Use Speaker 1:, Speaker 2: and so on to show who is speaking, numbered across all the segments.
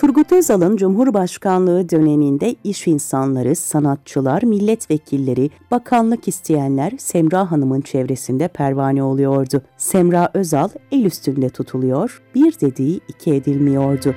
Speaker 1: Turgut Özal'ın Cumhurbaşkanlığı döneminde iş insanları, sanatçılar, milletvekilleri, bakanlık isteyenler Semra Hanım'ın çevresinde pervane oluyordu. Semra Özal el üstünde tutuluyor, bir dediği iki edilmiyordu.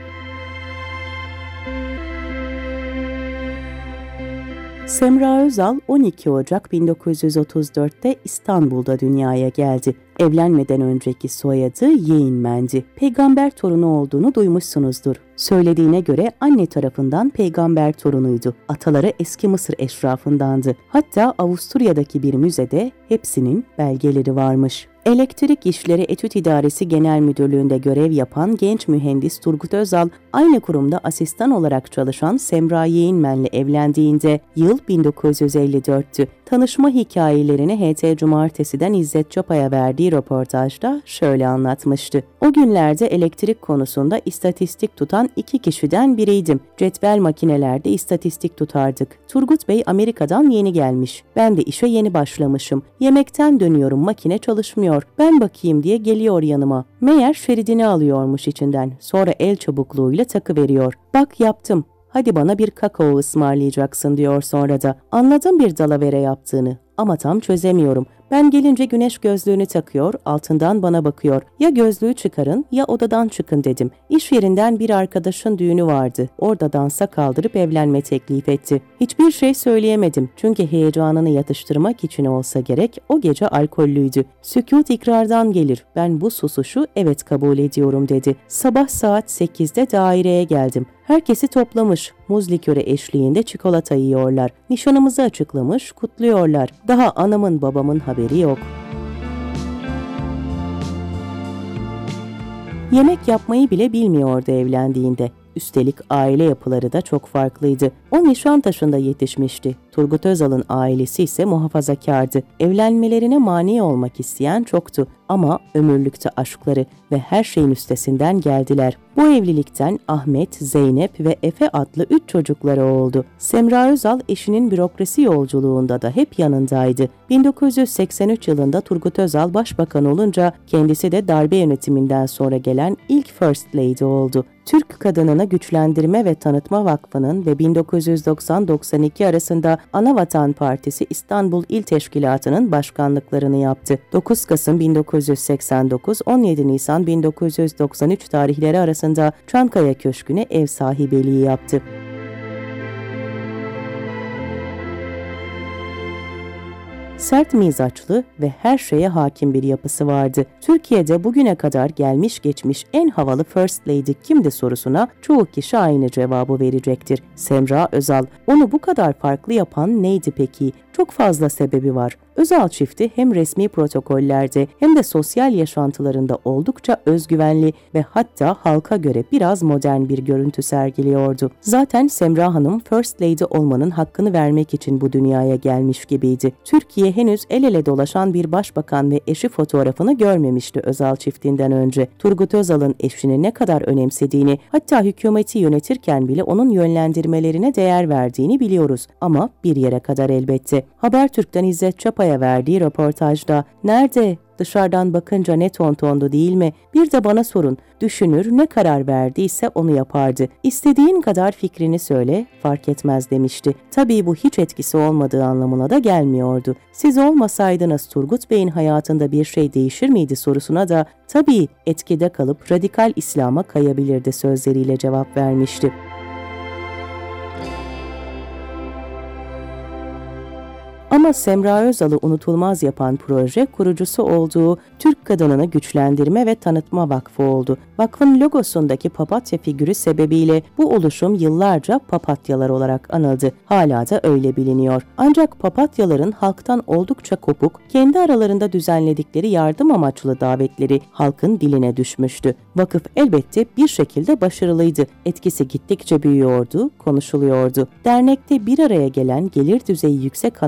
Speaker 1: Semra Özal 12 Ocak 1934'te İstanbul'da dünyaya geldi. Evlenmeden önceki soyadı Yeğinmendi. Peygamber torunu olduğunu duymuşsunuzdur. Söylediğine göre anne tarafından peygamber torunuydu. Ataları eski Mısır eşrafındandı. Hatta Avusturya'daki bir müzede hepsinin belgeleri varmış. Elektrik İşleri Etüt İdaresi Genel Müdürlüğü'nde görev yapan genç mühendis Turgut Özal, aynı kurumda asistan olarak çalışan Semra Yeğinmen'le evlendiğinde yıl 1954'tü. Tanışma hikayelerini HT Cumartesi'den İzzet Çapa'ya verdiği röportajda şöyle anlatmıştı. O günlerde elektrik konusunda istatistik tutan iki kişiden biriydim. Cetvel makinelerde istatistik tutardık. Turgut Bey Amerika'dan yeni gelmiş. Ben de işe yeni başlamışım. Yemekten dönüyorum makine çalışmıyor. Ben bakayım diye geliyor yanıma. Meğer şeridini alıyormuş içinden. Sonra el çabukluğuyla takı veriyor. Bak yaptım. Hadi bana bir kakao ısmarlayacaksın diyor sonra da. Anladım bir dalavere yaptığını ama tam çözemiyorum. Ben gelince güneş gözlüğünü takıyor, altından bana bakıyor. Ya gözlüğü çıkarın ya odadan çıkın dedim. İş yerinden bir arkadaşın düğünü vardı. Orada dansa kaldırıp evlenme teklif etti. Hiçbir şey söyleyemedim. Çünkü heyecanını yatıştırmak için olsa gerek o gece alkollüydü. Sükut ikrardan gelir. Ben bu susuşu evet kabul ediyorum dedi. Sabah saat 8'de daireye geldim. Herkesi toplamış. Muz likörü eşliğinde çikolata yiyorlar. Nişanımızı açıklamış, kutluyorlar. Daha anamın babamın haberi yok. Yemek yapmayı bile bilmiyordu evlendiğinde. Üstelik aile yapıları da çok farklıydı. O Nişantaşı'nda yetişmişti. Turgut Özal'ın ailesi ise muhafazakardı. Evlenmelerine mani olmak isteyen çoktu ama ömürlükte aşkları ve her şeyin üstesinden geldiler. Bu evlilikten Ahmet, Zeynep ve Efe adlı üç çocukları oldu. Semra Özal eşinin bürokrasi yolculuğunda da hep yanındaydı. 1983 yılında Turgut Özal başbakan olunca kendisi de darbe yönetiminden sonra gelen ilk First Lady oldu. Türk Kadınını Güçlendirme ve Tanıtma Vakfı'nın ve 1990-92 arasında Anavatan Partisi İstanbul İl Teşkilatı'nın başkanlıklarını yaptı. 9 Kasım 1989, 17 Nisan 1993 tarihleri arasında Çankaya Köşkü'ne ev sahibeliği yaptı. Sert mizaçlı ve her şeye hakim bir yapısı vardı. Türkiye'de bugüne kadar gelmiş geçmiş en havalı First Lady kimdi sorusuna çoğu kişi aynı cevabı verecektir. Semra Özal. Onu bu kadar farklı yapan neydi peki? Çok fazla sebebi var. Özal çifti hem resmi protokollerde hem de sosyal yaşantılarında oldukça özgüvenli ve hatta halka göre biraz modern bir görüntü sergiliyordu. Zaten Semra Hanım First Lady olmanın hakkını vermek için bu dünyaya gelmiş gibiydi. Türkiye henüz el ele dolaşan bir başbakan ve eşi fotoğrafını görmemişti Özal çiftinden önce. Turgut Özal'ın eşini ne kadar önemsediğini, hatta hükümeti yönetirken bile onun yönlendirmelerine değer verdiğini biliyoruz. Ama bir yere kadar elbette. Habertürk'ten İzzet Çapa'ya verdiği röportajda "Nerede? Dışarıdan bakınca ne tontondu değil mi? Bir de bana sorun. Düşünür ne karar verdiyse onu yapardı. İstediğin kadar fikrini söyle, fark etmez demişti. Tabii bu hiç etkisi olmadığı anlamına da gelmiyordu. Siz olmasaydınız Turgut Bey'in hayatında bir şey değişir miydi sorusuna da tabii etkide kalıp radikal İslam'a kayabilirdi sözleriyle cevap vermişti. Ama Semra Özal'ı unutulmaz yapan proje kurucusu olduğu Türk Kadınını Güçlendirme ve Tanıtma Vakfı oldu. Vakfın logosundaki papatya figürü sebebiyle bu oluşum yıllarca papatyalar olarak anıldı. Hala da öyle biliniyor. Ancak papatyaların halktan oldukça kopuk, kendi aralarında düzenledikleri yardım amaçlı davetleri halkın diline düşmüştü. Vakıf elbette bir şekilde başarılıydı. Etkisi gittikçe büyüyordu, konuşuluyordu. Dernekte bir araya gelen gelir düzeyi yüksek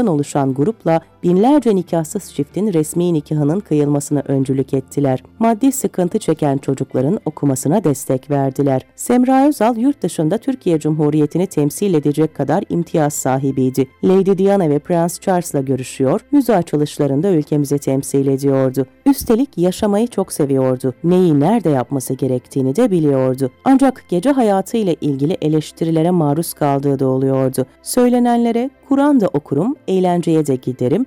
Speaker 1: hanımlardan oluşan grupla binlerce nikahsız çiftin resmi nikahının kıyılmasına öncülük ettiler. Maddi sıkıntı çeken çocukların okumasına destek verdiler. Semra Özal yurt dışında Türkiye Cumhuriyeti'ni temsil edecek kadar imtiyaz sahibiydi. Lady Diana ve Prince Charles'la görüşüyor, müze açılışlarında ülkemizi temsil ediyordu. Üstelik yaşamayı çok seviyordu. Neyi nerede yapması gerektiğini de biliyordu. Ancak gece hayatı ile ilgili eleştirilere maruz kaldığı da oluyordu. Söylenenlere Kur'an da okurum, eğlenceye de giderim,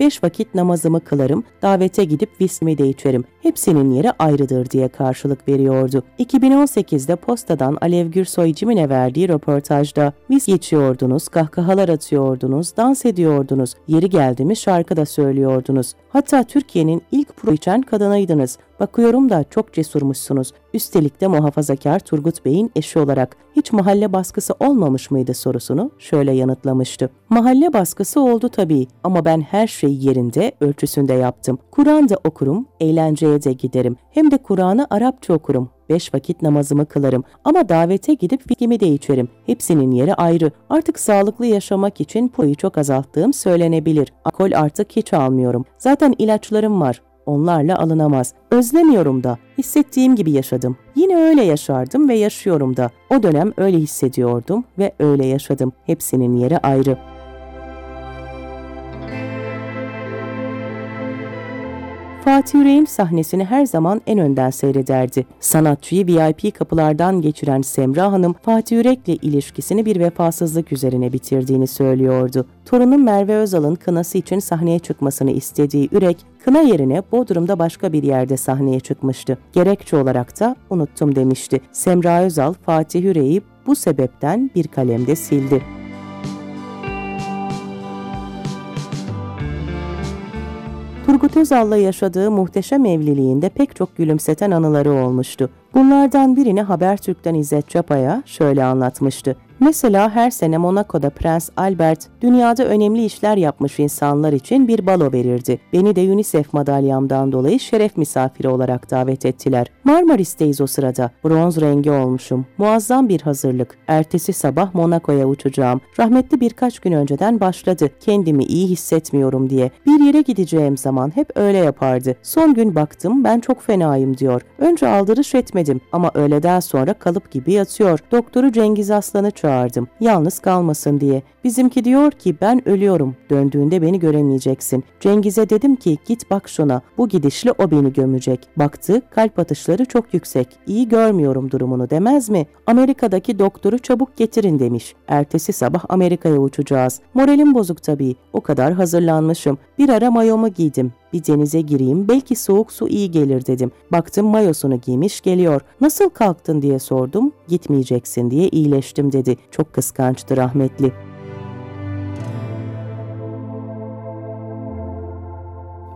Speaker 1: beş vakit namazımı kılarım, davete gidip vismi de içerim. Hepsinin yeri ayrıdır diye karşılık veriyordu. 2018'de Posta'dan Alev Gürsoy Cimine verdiği röportajda vis geçiyordunuz, kahkahalar atıyordunuz, dans ediyordunuz, yeri geldi mi şarkı da söylüyordunuz. Hatta Türkiye'nin ilk pro içen kadınıydınız. Bakıyorum da çok cesurmuşsunuz. Üstelik de muhafazakar Turgut Bey'in eşi olarak hiç mahalle baskısı olmamış mıydı sorusunu şöyle yanıtlamıştı. Mahalle baskısı oldu tabii ama ben her şeyi yerinde, ölçüsünde yaptım. Kur'an da okurum, eğlenceye de giderim. Hem de Kur'an'ı Arapça okurum. Beş vakit namazımı kılarım ama davete gidip fikrimi de içerim. Hepsinin yeri ayrı. Artık sağlıklı yaşamak için poyu çok azalttığım söylenebilir. Alkol artık hiç almıyorum. Zaten ilaçlarım var onlarla alınamaz. Özlemiyorum da, hissettiğim gibi yaşadım. Yine öyle yaşardım ve yaşıyorum da. O dönem öyle hissediyordum ve öyle yaşadım. Hepsinin yeri ayrı. Fatih Yüreğin sahnesini her zaman en önden seyrederdi. Sanatçıyı VIP kapılardan geçiren Semra Hanım, Fatih Yürek'le ilişkisini bir vefasızlık üzerine bitirdiğini söylüyordu. Torunun Merve Özal'ın kınası için sahneye çıkmasını istediği Ürek, kına yerine Bodrum'da başka bir yerde sahneye çıkmıştı. Gerekçe olarak da unuttum demişti. Semra Özal, Fatih Yürek'i bu sebepten bir kalemde sildi. Turgut Özal'la yaşadığı muhteşem evliliğinde pek çok gülümseten anıları olmuştu. Bunlardan birini Habertürk'ten İzzet Çapa'ya şöyle anlatmıştı. Mesela her sene Monaco'da Prens Albert dünyada önemli işler yapmış insanlar için bir balo verirdi. Beni de UNICEF madalyamdan dolayı şeref misafiri olarak davet ettiler. Marmaris'teyiz o sırada. Bronz rengi olmuşum. Muazzam bir hazırlık. Ertesi sabah Monaco'ya uçacağım. Rahmetli birkaç gün önceden başladı. Kendimi iyi hissetmiyorum diye. Bir yere gideceğim zaman hep öyle yapardı. Son gün baktım ben çok fenayım diyor. Önce aldırış etmedim ama öğleden sonra kalıp gibi yatıyor. Doktoru Cengiz Aslan'ı çağırdı çağırdım. Yalnız kalmasın diye. Bizimki diyor ki ben ölüyorum. Döndüğünde beni göremeyeceksin. Cengiz'e dedim ki git bak şuna. Bu gidişle o beni gömecek. Baktı kalp atışları çok yüksek. İyi görmüyorum durumunu demez mi? Amerika'daki doktoru çabuk getirin demiş. Ertesi sabah Amerika'ya uçacağız. Moralim bozuk tabii. O kadar hazırlanmışım. Bir ara mayomu giydim. Bir denize gireyim belki soğuk su iyi gelir dedim. Baktım mayosunu giymiş geliyor. Nasıl kalktın diye sordum. Gitmeyeceksin diye iyileştim dedi. Çok kıskançtı rahmetli.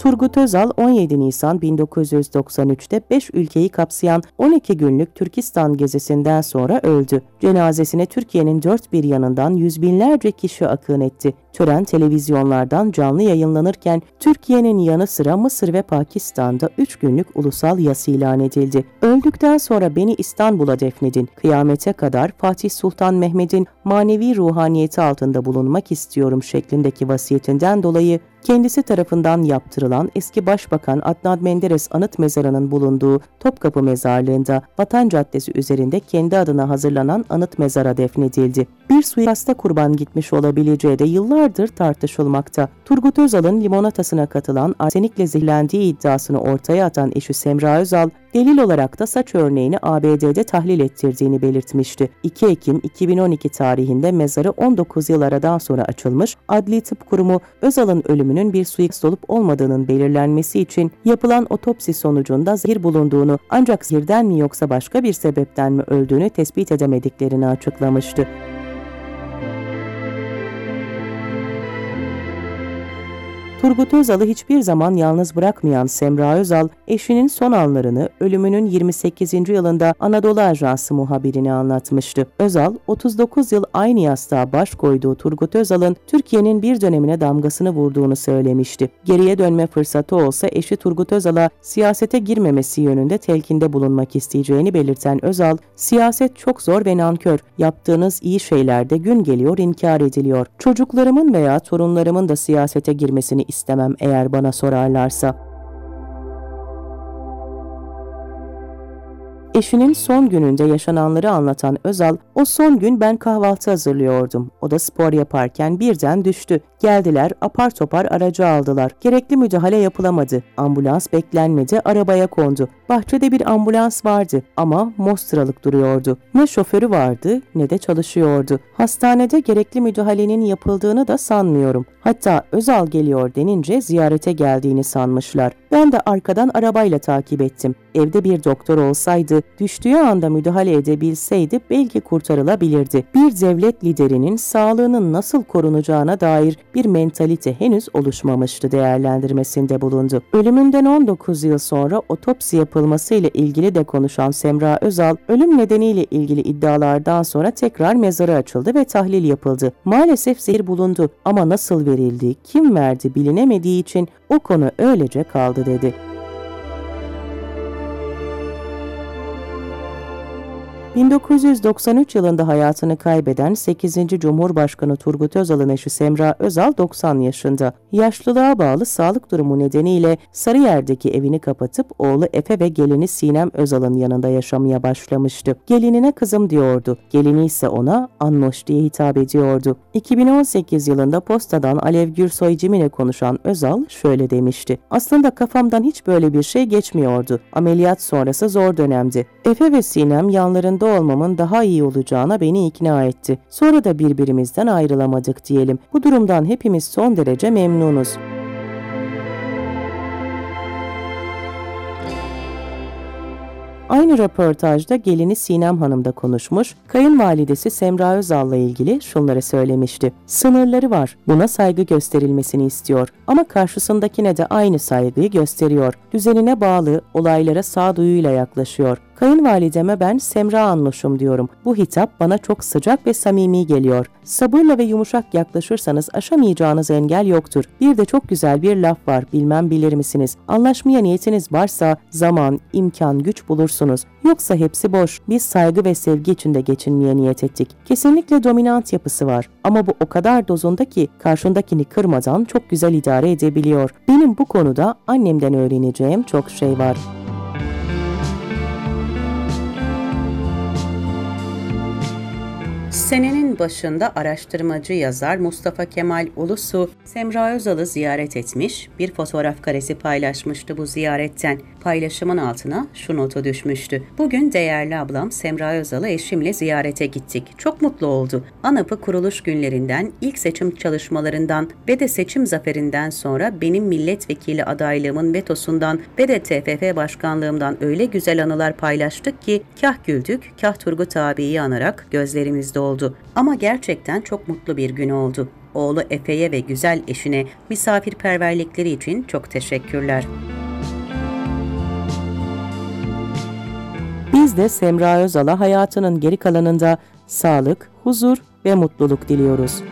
Speaker 1: Turgut Özal 17 Nisan 1993'te 5 ülkeyi kapsayan 12 günlük Türkistan gezisinden sonra öldü. Cenazesine Türkiye'nin dört bir yanından yüz binlerce kişi akın etti. Tören televizyonlardan canlı yayınlanırken Türkiye'nin yanı sıra Mısır ve Pakistan'da 3 günlük ulusal yas ilan edildi. Öldükten sonra beni İstanbul'a defnedin. Kıyamete kadar Fatih Sultan Mehmet'in manevi ruhaniyeti altında bulunmak istiyorum şeklindeki vasiyetinden dolayı kendisi tarafından yaptırılan eski Başbakan Adnan Menderes anıt mezarının bulunduğu Topkapı Mezarlığı'nda Vatan Caddesi üzerinde kendi adına hazırlanan anıt mezara defnedildi. Bir suikasta kurban gitmiş olabileceği de yıllardır tartışılmakta. Turgut Özal'ın limonatasına katılan arsenikle zehirlendiği iddiasını ortaya atan eşi Semra Özal, delil olarak da saç örneğini ABD'de tahlil ettirdiğini belirtmişti. 2 Ekim 2012 tarihinde mezarı 19 yıl aradan sonra açılmış, Adli Tıp Kurumu Özal'ın ölümünün bir suikast olup olmadığının belirlenmesi için yapılan otopsi sonucunda zehir bulunduğunu ancak zehirden mi yoksa başka bir sebepten mi öldüğünü tespit edemediklerini açıklamıştı. Turgut Özal'ı hiçbir zaman yalnız bırakmayan Semra Özal, eşinin son anlarını ölümünün 28. yılında Anadolu Ajansı muhabirine anlatmıştı. Özal, 39 yıl aynı yastığa baş koyduğu Turgut Özal'ın Türkiye'nin bir dönemine damgasını vurduğunu söylemişti. Geriye dönme fırsatı olsa eşi Turgut Özal'a siyasete girmemesi yönünde telkinde bulunmak isteyeceğini belirten Özal, siyaset çok zor ve nankör, yaptığınız iyi şeylerde gün geliyor inkar ediliyor. Çocuklarımın veya torunlarımın da siyasete girmesini istemem eğer bana sorarlarsa. Eşinin son gününde yaşananları anlatan Özal, o son gün ben kahvaltı hazırlıyordum. O da spor yaparken birden düştü. Geldiler, apar topar aracı aldılar. Gerekli müdahale yapılamadı. Ambulans beklenmedi, arabaya kondu. Bahçede bir ambulans vardı ama mostralık duruyordu. Ne şoförü vardı ne de çalışıyordu. Hastanede gerekli müdahalenin yapıldığını da sanmıyorum. Hatta Özal geliyor denince ziyarete geldiğini sanmışlar. Ben de arkadan arabayla takip ettim. Evde bir doktor olsaydı, düştüğü anda müdahale edebilseydi belki kurtarılabilirdi. Bir devlet liderinin sağlığının nasıl korunacağına dair bir mentalite henüz oluşmamıştı değerlendirmesinde bulundu. Ölümünden 19 yıl sonra otopsi yapılması ile ilgili de konuşan Semra Özal, ölüm nedeniyle ilgili iddialardan sonra tekrar mezarı açıldı ve tahlil yapıldı. Maalesef zehir bulundu ama nasıl verildi, kim verdi bilinemediği için o konu öylece kaldı dedi. 1993 yılında hayatını kaybeden 8. Cumhurbaşkanı Turgut Özal'ın eşi Semra Özal 90 yaşında. Yaşlılığa bağlı sağlık durumu nedeniyle Sarıyer'deki evini kapatıp oğlu Efe ve gelini Sinem Özal'ın yanında yaşamaya başlamıştı. Gelinine kızım diyordu. Gelini ise ona Annoş diye hitap ediyordu. 2018 yılında postadan Alev Gürsoy Cim'ine konuşan Özal şöyle demişti. Aslında kafamdan hiç böyle bir şey geçmiyordu. Ameliyat sonrası zor dönemdi. Efe ve Sinem yanlarında olmamın daha iyi olacağına beni ikna etti. Sonra da birbirimizden ayrılamadık diyelim. Bu durumdan hepimiz son derece memnunuz. Aynı röportajda gelini Sinem Hanım da konuşmuş, kayınvalidesi Semra Özal'la ilgili şunları söylemişti. Sınırları var, buna saygı gösterilmesini istiyor ama karşısındakine de aynı saygıyı gösteriyor. Düzenine bağlı, olaylara sağduyuyla yaklaşıyor. Kayınvalideme ben Semra Anloş'um diyorum. Bu hitap bana çok sıcak ve samimi geliyor. Sabırla ve yumuşak yaklaşırsanız aşamayacağınız engel yoktur. Bir de çok güzel bir laf var bilmem bilir misiniz? Anlaşmaya niyetiniz varsa zaman, imkan, güç bulursunuz. Yoksa hepsi boş. Biz saygı ve sevgi içinde geçinmeye niyet ettik. Kesinlikle dominant yapısı var. Ama bu o kadar dozunda ki karşındakini kırmadan çok güzel idare edebiliyor. Benim bu konuda annemden öğreneceğim çok şey var. Senenin başında araştırmacı yazar Mustafa Kemal Ulusu, Semra Özal'ı ziyaret etmiş, bir fotoğraf karesi paylaşmıştı bu ziyaretten. Paylaşımın altına şu notu düşmüştü. Bugün değerli ablam Semra Özal'ı eşimle ziyarete gittik. Çok mutlu oldu. ANAP'ı kuruluş günlerinden, ilk seçim çalışmalarından ve de seçim zaferinden sonra benim milletvekili adaylığımın vetosundan ve de TFF başkanlığımdan öyle güzel anılar paylaştık ki kah güldük, kah Turgut abiyi anarak gözlerimizde oldu. Ama gerçekten çok mutlu bir gün oldu. Oğlu Efe'ye ve güzel eşine misafirperverlikleri için çok teşekkürler. Biz de Semra Özal'a hayatının geri kalanında sağlık, huzur ve mutluluk diliyoruz.